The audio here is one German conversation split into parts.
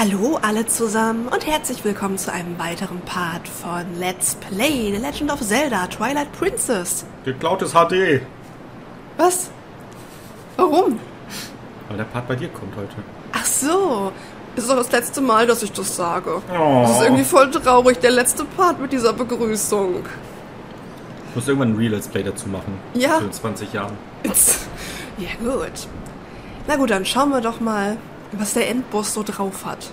Hallo alle zusammen und herzlich willkommen zu einem weiteren Part von Let's Play The Legend of Zelda Twilight Princess. Geklautes HD. Was? Warum? Weil der Part bei dir kommt heute. Ach so. Ist doch das letzte Mal, dass ich das sage. Oh. Das ist irgendwie voll traurig, der letzte Part mit dieser Begrüßung. Ich muss irgendwann ein Real Let's Play dazu machen. Ja. In 20 Jahren. Ja gut. Na gut, dann schauen wir doch mal, was der Endboss so drauf hat.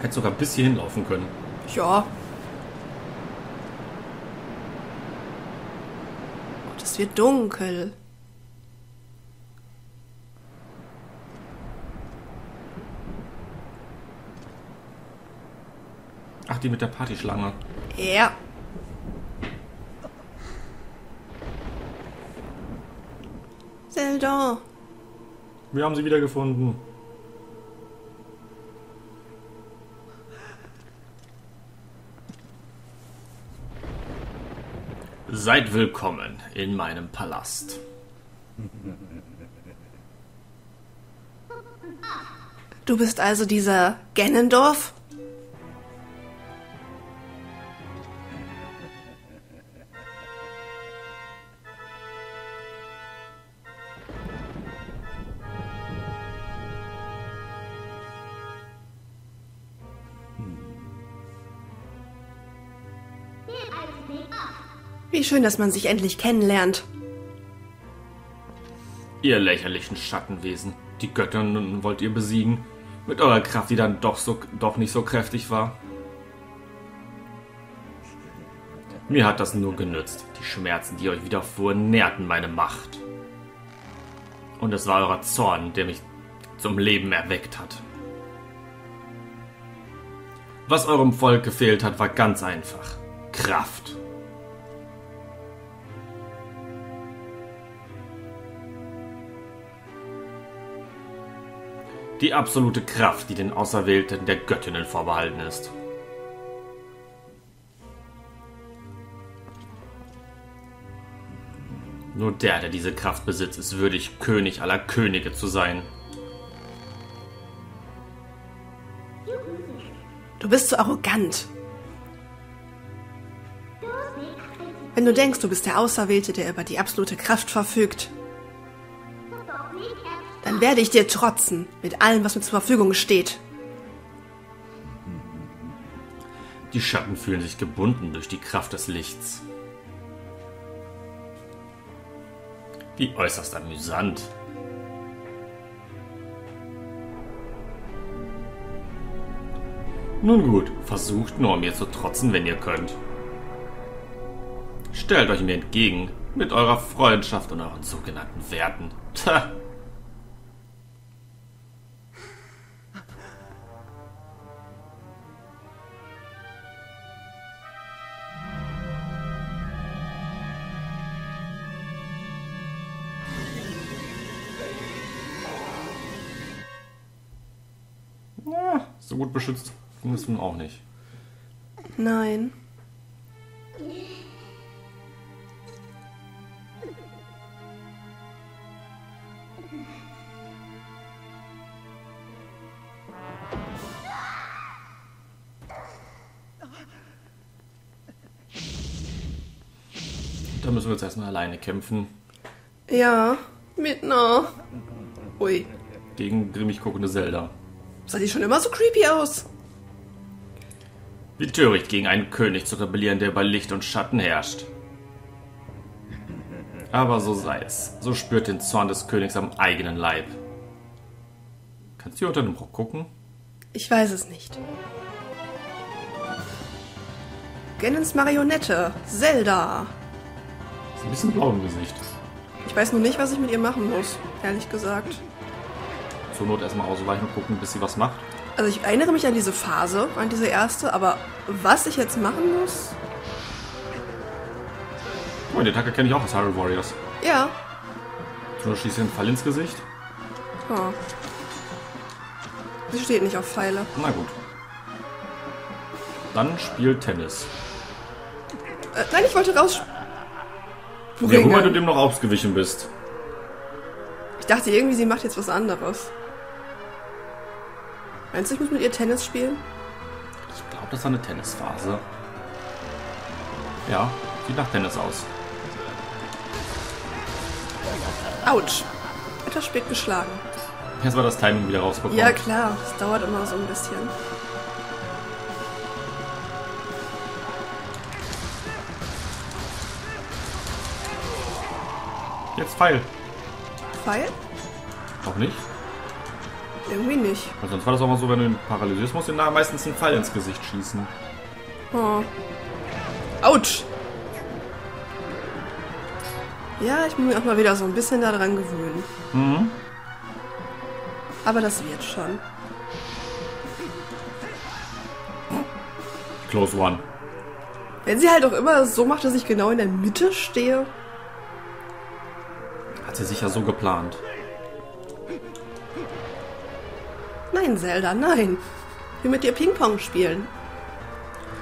Hätte sogar bis hierhin laufen können. Ja. Und es wird dunkel. Ach, die mit der Partyschlange. Ja. Zelda. Wir haben sie wiedergefunden. Seid willkommen in meinem Palast. Du bist also dieser Gennendorf? Wie schön, dass man sich endlich kennenlernt. Ihr lächerlichen Schattenwesen. Die Göttin wollt ihr besiegen. Mit eurer Kraft, die dann doch, so, doch nicht so kräftig war. Mir hat das nur genützt. Die Schmerzen, die euch widerfuhren, nährten meine Macht. Und es war euer Zorn, der mich zum Leben erweckt hat. Was eurem Volk gefehlt hat, war ganz einfach. Kraft. Die absolute Kraft, die den Auserwählten der Göttinnen vorbehalten ist. Nur der, der diese Kraft besitzt, ist würdig, König aller Könige zu sein. Du bist so arrogant. Wenn du denkst, du bist der Auserwählte, der über die absolute Kraft verfügt, dann werde ich dir trotzen mit allem, was mir zur Verfügung steht. Die Schatten fühlen sich gebunden durch die Kraft des Lichts. Wie äußerst amüsant. Nun gut, versucht nur mir zu trotzen, wenn ihr könnt. Stellt euch mir entgegen mit eurer Freundschaft und euren sogenannten Werten. Tja. Gut beschützt du ihn auch nicht. Nein. Da müssen wir jetzt erstmal alleine kämpfen. Ja, mit einer. Ui. Gegen grimmig guckende Zelda. Sah die schon immer so creepy aus? Wie töricht gegen einen König zu rebellieren, der über Licht und Schatten herrscht. Aber so sei es. So spürt den Zorn des Königs am eigenen Leib. Kannst du unter dem Rock gucken? Ich weiß es nicht. Gennens Marionette, Zelda. Ist ein bisschen blau im Gesicht. Ich weiß nur nicht, was ich mit ihr machen muss, ehrlich gesagt. Zur Not erstmal ausweichen und gucken, bis sie was macht. Also ich erinnere mich an diese Phase, an diese erste, aber was ich jetzt machen muss? Oh, die Attacke kenne ich auch aus Hyrule Warriors. Ja. Not schießt einen Fall ins Gesicht. Oh. Sie steht nicht auf Pfeile. Na gut. Dann spielt Tennis. Äh, nein, ich wollte raus. Ja, wobei du dem noch ausgewichen bist. Ich dachte irgendwie, sie macht jetzt was anderes. Meinst du, ich muss mit ihr Tennis spielen? Ich glaube, das war eine Tennisphase. Ja, sieht nach Tennis aus. Autsch. Etwas spät geschlagen. Jetzt war das Timing wieder rausbekommen. Ja, klar. Es dauert immer so ein bisschen. Jetzt Pfeil. Pfeil? Auch nicht? Irgendwie nicht. Weil sonst war das auch mal so, wenn du ihn paralysierst, musst du da meistens einen Pfeil ins Gesicht schießen. Oh. Autsch. Ja, ich muss mich auch mal wieder so ein bisschen daran gewöhnen. Mhm. Aber das wird schon. Close one. Wenn sie halt auch immer so macht, dass ich genau in der Mitte stehe. Hat sie sicher so geplant. Nein, Zelda, nein. Ich will mit dir Ping-Pong spielen.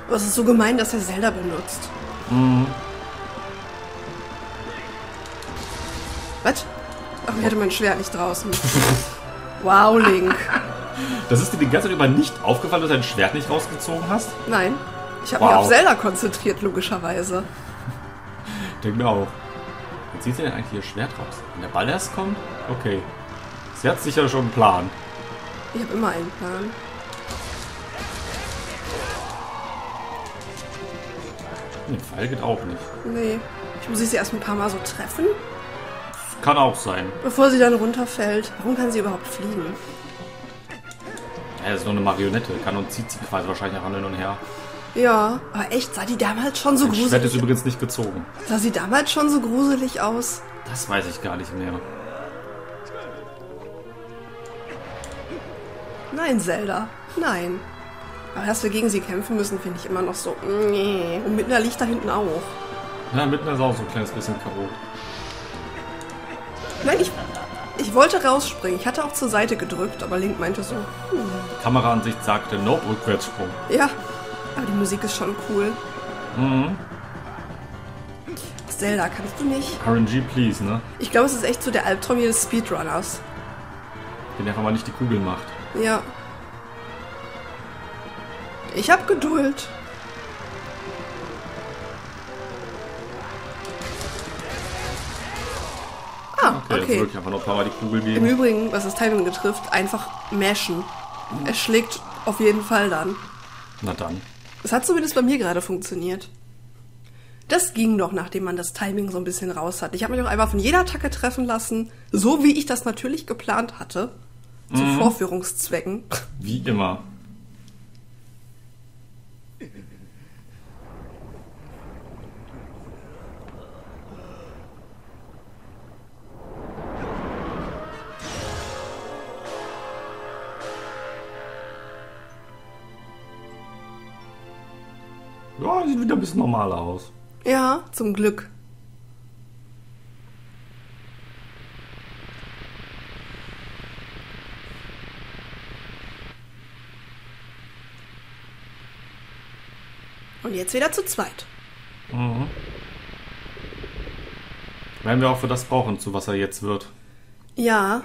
Aber es ist so gemein, dass er Zelda benutzt. Mhm. Was? Ach, ich hatte mein Schwert nicht draußen. wow, Link. Das ist dir die ganze Zeit über nicht aufgefallen, dass du dein Schwert nicht rausgezogen hast? Nein. Ich habe mich Wow. auf Zelda konzentriert, logischerweise. Denk mir auch. Jetzt zieht sie denn eigentlich ihr Schwert raus? Wenn der Ball erst kommt? Okay. Sie hat sicher schon einen Plan. Ich habe immer einen Plan. Ein Pfeil geht auch nicht. Nee. Ich muss sie erst ein paar Mal so treffen, Kann auch sein. bevor sie dann runterfällt. Warum kann sie überhaupt fliegen? Er ist nur eine Marionette. Kann und zieht sie quasi wahrscheinlich auch hin und her. Ja, aber echt, sah die damals schon so Das Schwert ist gruselig übrigens nicht gezogen. Sah sie damals schon so gruselig aus? Das weiß ich gar nicht mehr. Nein, Zelda. Nein. Aber dass wir gegen sie kämpfen müssen, finde ich immer noch so. Nee. Und Midna liegt da hinten auch. Ja, mitten ist auch so ein kleines bisschen K.O. Nein, ich, ich wollte rausspringen. Ich hatte auch zur Seite gedrückt, aber Link meinte so, hm, Kameraansicht sagte Nope, Rückwärtssprung. ja. Aber die Musik ist schon cool. Mhm. Zelda, kannst du nicht? RNG, please, ne? Ich glaube, es ist echt so der Albtraum jedes Speedrunners. Wenn der einfach mal nicht die Kugel macht. Ja. Ich hab Geduld. Ah, Okay, okay. wirklich einfach noch ein paar Mal die Kugel Im geben. Übrigen, was das Timing betrifft, einfach mashen. Es schlägt auf jeden Fall dann. Na dann. Es hat zumindest bei mir gerade funktioniert. Das ging doch, nachdem man das Timing so ein bisschen raus hat. Ich habe mich auch einfach von jeder Attacke treffen lassen, so wie ich das natürlich geplant hatte. Zu Vorführungszwecken. Wie immer. Ja, sieht wieder ein bisschen normaler aus. Ja, zum Glück. Und jetzt wieder zu zweit. Werden wir auch für das brauchen, zu was er jetzt wird. Ja,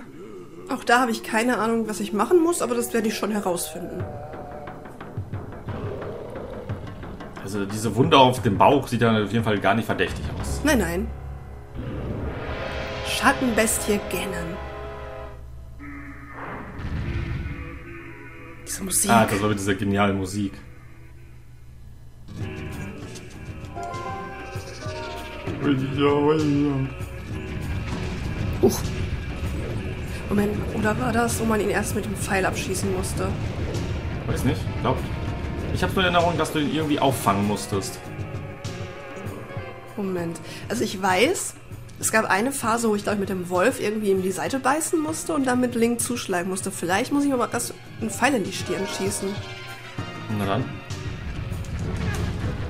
auch da habe ich keine Ahnung, was ich machen muss, aber das werde ich schon herausfinden. Also diese Wunde auf dem Bauch sieht ja auf jeden Fall gar nicht verdächtig aus. Nein, nein. Schattenbestie Ganon. Diese Musik. Ah, das war mit dieser genialen Musik. Huch. Moment, oder war das, wo man ihn erst mit dem Pfeil abschießen musste? Weiß nicht, glaubt. Ich habe nur in Erinnerung, dass du ihn irgendwie auffangen musstest. Moment. Also ich weiß, es gab eine Phase, wo ich glaube ich mit dem Wolf irgendwie in die Seite beißen musste und dann mit Link zuschlagen musste. Vielleicht muss ich aber erst einen Pfeil in die Stirn schießen. Na dann.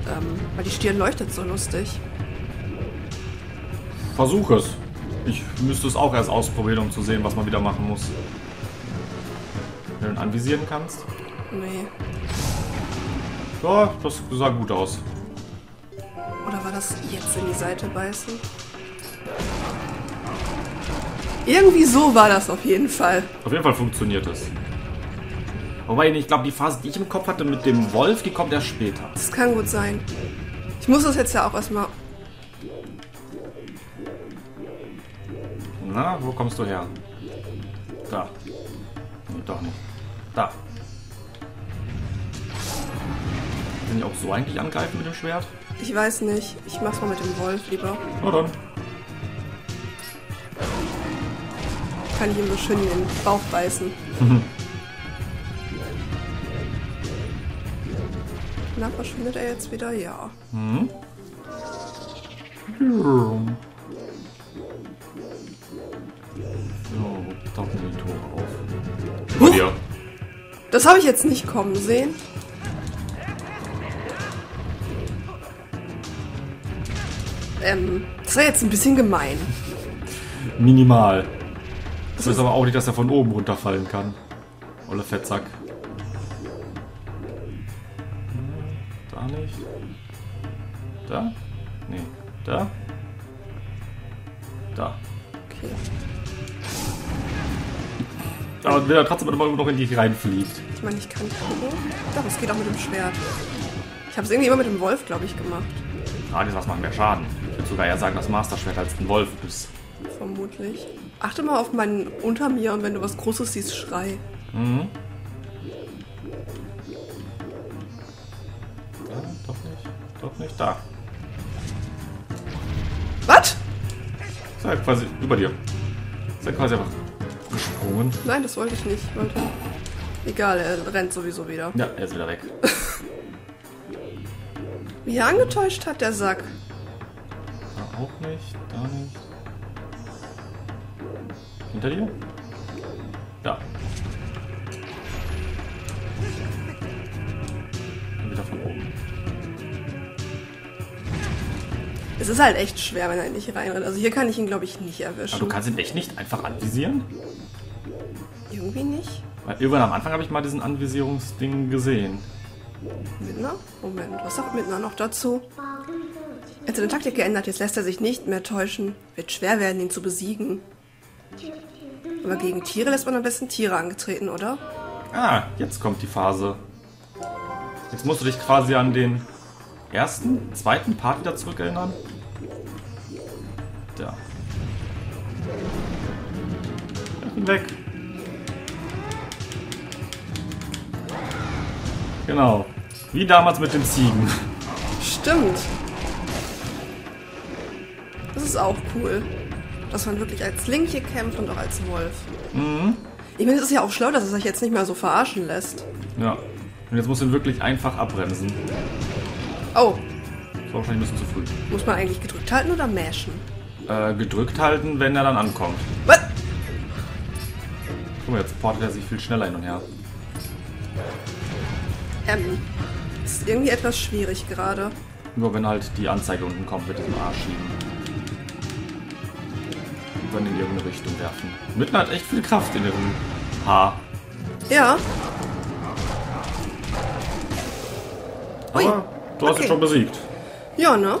Ähm, weil die Stirn leuchtet so lustig. Versuch es. Ich müsste es auch erst ausprobieren, um zu sehen, was man wieder machen muss. Wenn du ihn anvisieren kannst. Nee. Ja, das sah gut aus. Oder war das jetzt in die Seite beißen? Irgendwie so war das auf jeden Fall. Auf jeden Fall funktioniert es. Wobei, ich glaube, die Phase, die ich im Kopf hatte mit dem Wolf, die kommt erst später. Das kann gut sein. Ich muss das jetzt ja auch erstmal. Na, wo kommst du her? Da. Nee, doch nicht. Da. Kann ich auch so eigentlich angreifen mit dem Schwert? Ich weiß nicht. Ich mach's mal mit dem Wolf lieber. Na dann. Kann ich ihm so schön in den Bauch beißen. Na, verschwindet er jetzt wieder? Ja. So, Das habe ich jetzt nicht kommen sehen. Ähm, das war jetzt ein bisschen gemein. Minimal. Das ist aber auch nicht, dass er von oben runterfallen kann. Olle Fettsack. Da nicht. Da? Nee. Da. Aber wenn er trotzdem immer noch in dich reinfliegt. Ich meine, ich kann gucken. Doch, es geht auch mit dem Schwert. Ich habe es irgendwie immer mit dem Wolf, glaube ich, gemacht. Ah, das was macht mehr Schaden. Ich würde sogar eher sagen, dass Master Schwert als ein Wolf ist. Vermutlich. Achte mal auf meinen unter mir und wenn du was Großes siehst, schrei. Mhm. Da, doch nicht. Doch nicht. Da. Was? Ist halt quasi über dir. Ist halt quasi einfach gesprungen. Nein, das wollte ich nicht. Ich wollte. Egal, er rennt sowieso wieder. Ja, er ist wieder weg. Wie er angetäuscht hat, der Sack. Da auch nicht. Da nicht. Hinter dir? Es ist halt echt schwer, wenn er nicht reinrennt. Also hier kann ich ihn, glaube ich, nicht Aber erwischen. du kannst ihn echt nicht einfach anvisieren? Irgendwie nicht. Weil irgendwann am Anfang habe ich mal diesen Anvisierungsding gesehen. Midna? Moment, was sagt Midna noch dazu? Er hat seine Taktik geändert, jetzt lässt er sich nicht mehr täuschen. Wird schwer werden, ihn zu besiegen. Aber gegen Tiere lässt man am besten Tiere angetreten, oder? Ah, jetzt kommt die Phase. Jetzt musst du dich quasi an den ersten, zweiten Part wieder zurückerinnern. Da. Ich bin weg. Genau. Wie damals mit den Ziegen. Stimmt. Das ist auch cool. Dass man wirklich als Link hier kämpft und auch als Wolf. Mhm. Ich meine, es ist ja auch schlau, dass es sich jetzt nicht mehr so verarschen lässt. Ja. Und jetzt musst du ihn wirklich einfach abbremsen. Oh, Das war wahrscheinlich ein bisschen zu früh. muss man eigentlich gedrückt halten oder mashen? Äh, gedrückt halten, wenn er dann ankommt. Was? Guck mal, jetzt portet er sich viel schneller hin und her. Ähm, ist irgendwie etwas schwierig gerade. Nur wenn halt die Anzeige unten kommt mit diesem A-Schieben. Und dann in irgendeine Richtung werfen. Mitten hat echt viel Kraft in ihrem Haar. Ja, Aber Ui, du hast okay. ihn schon besiegt. ja, ne?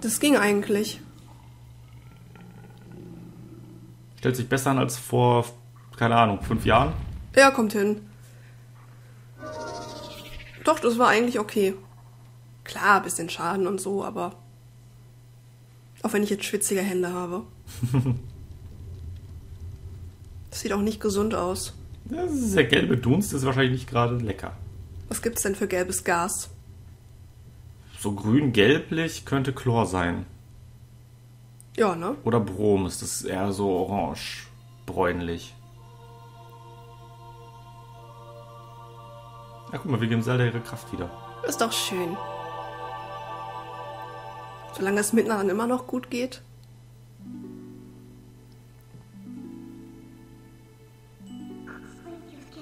Das ging eigentlich. Stellt sich besser an als vor, keine Ahnung, fünf Jahren. Ja, kommt hin. Doch, das war eigentlich okay. Klar, bisschen Schaden und so, aber. Auch wenn ich jetzt schwitzige Hände habe. Das sieht auch nicht gesund aus. Das ist der gelbe Dunst, ist wahrscheinlich nicht gerade lecker. Was gibt's denn für gelbes Gas? So grün-gelblich könnte Chlor sein. Ja, ne? Oder Brom ist das eher so orange-bräunlich. Ja, guck mal, wir geben Zelda ihre Kraft wieder. Ist doch schön. Solange es dann immer noch gut geht.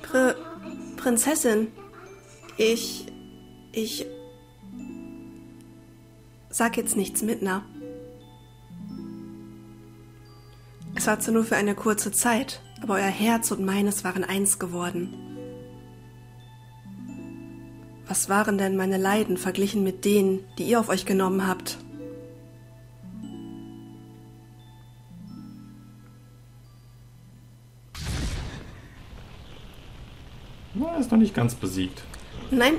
Pr Prinzessin, ich. Ich. Sag jetzt nichts, Midna. Es zwar nur für eine kurze Zeit, aber euer Herz und meines waren eins geworden. Was waren denn meine Leiden verglichen mit denen, die ihr auf euch genommen habt? Ja, ist noch nicht ganz besiegt. Nein.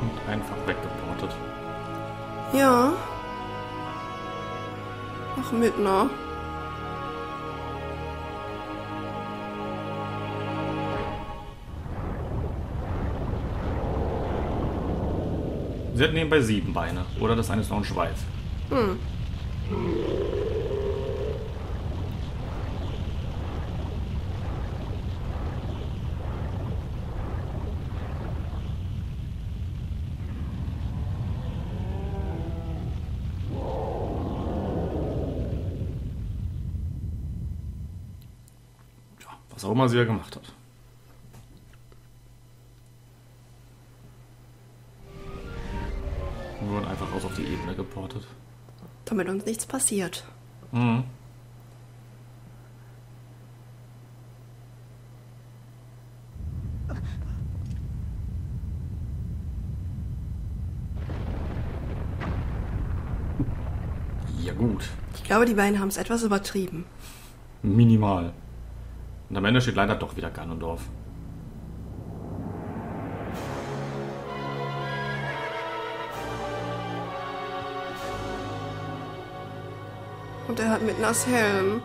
Und einfach weggeportet. Ja. Ach, Midna. Sie hat nebenbei sieben Beine. Oder das eine ist noch ein Schweif. Ja, was auch immer sie ja gemacht hat. Wir wurden einfach raus auf die Ebene geportet. Damit uns nichts passiert. Mhm. Ja gut, Ich glaube, die beiden haben es etwas übertrieben. minimal. Und am Ende steht leider doch wieder Ganondorf. Und er hat Midnas Helm.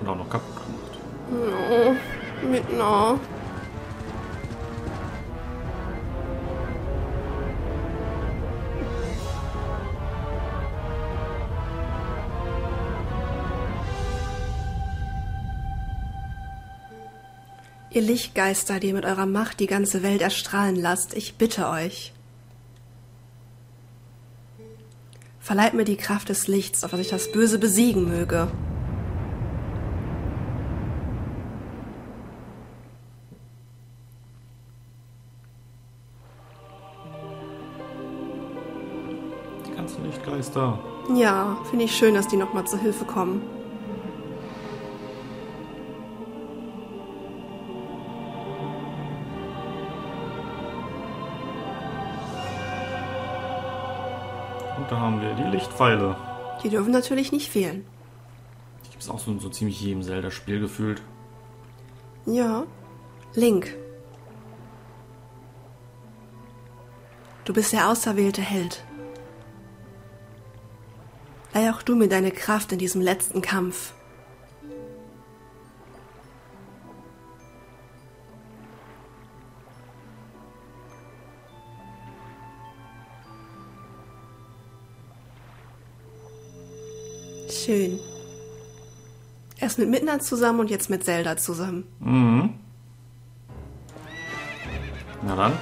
Und auch noch kaputt gemacht. Oh, Midna. Ihr Lichtgeister, die mit eurer Macht die ganze Welt erstrahlen lasst, ich bitte euch. Verleiht mir die Kraft des Lichts, auf dass ich das Böse besiegen möge. Die ganzen Lichtgeister. Ja, finde ich schön, dass die nochmal zur Hilfe kommen. Da haben wir die Lichtpfeile. Die dürfen natürlich nicht fehlen. Die gibt es auch so in so ziemlich jedem Zelda-Spiel gefühlt. Ja. Link. Du bist der auserwählte Held. Leih auch du mir deine Kraft in diesem letzten Kampf. Erst mit Midna zusammen und jetzt mit Zelda zusammen. Mhm. Na dann,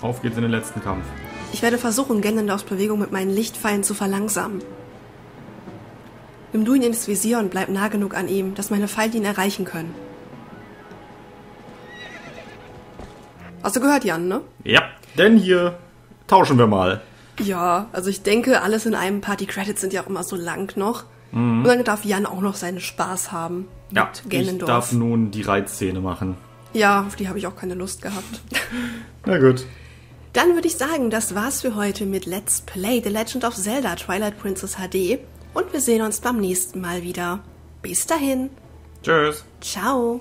auf geht's in den letzten Kampf. Ich werde versuchen, Ganondorfs Bewegung mit meinen Lichtpfeilen zu verlangsamen. Nimm du ihn ins Visier und bleib nah genug an ihm, dass meine Pfeile ihn erreichen können. Hast du gehört, Jan, ne? Ja, denn hier tauschen wir mal. Ja, also ich denke, alles in einem Part. Die Credits sind ja auch immer so lang noch. Und dann darf Jan auch noch seinen Spaß haben mit Ja, ich Ganondorf. darf nun die Reizszene machen. Ja, auf die habe ich auch keine Lust gehabt. Na gut. Dann würde ich sagen, das war's für heute mit Let's Play The Legend of Zelda Twilight Princess HD und wir sehen uns beim nächsten Mal wieder. Bis dahin. Tschüss. Ciao.